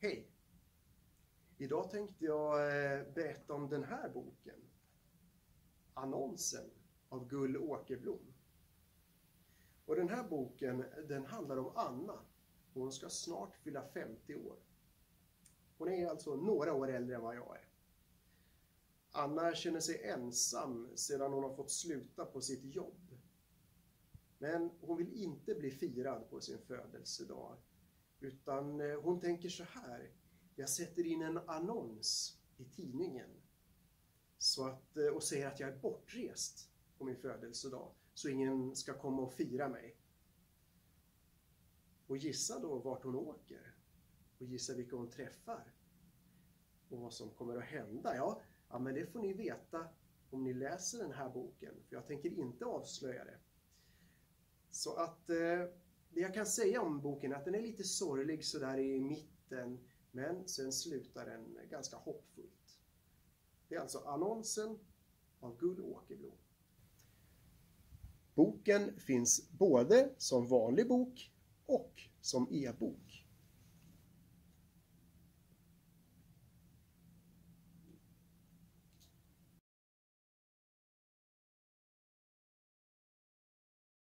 Hej! Idag tänkte jag eh, berätta om den här boken. Annonsen av Gull Åkerblom. Och den här boken den handlar om Anna. Hon ska snart fylla 50 år. Hon är alltså några år äldre än vad jag är. Anna känner sig ensam sedan hon har fått sluta på sitt jobb. Men hon vill inte bli firad på sin födelsedag. Utan eh, hon tänker så här. Jag sätter in en annons i tidningen. Så att, eh, och säger att jag är bortrest på min födelsedag. Så ingen ska komma och fira mig. Och gissa då vart hon åker. Och gissa vilka hon träffar. Och vad som kommer att hända. Ja, ja men det får ni veta om ni läser den här boken. För jag tänker inte avslöja det. Så att eh, det jag kan säga om boken är att den är lite sorglig sådär i mitten. Men sen slutar den ganska hoppfullt. Det är alltså annonsen av Gull Åkerblom. Boken finns både som vanlig bok och som e-bok.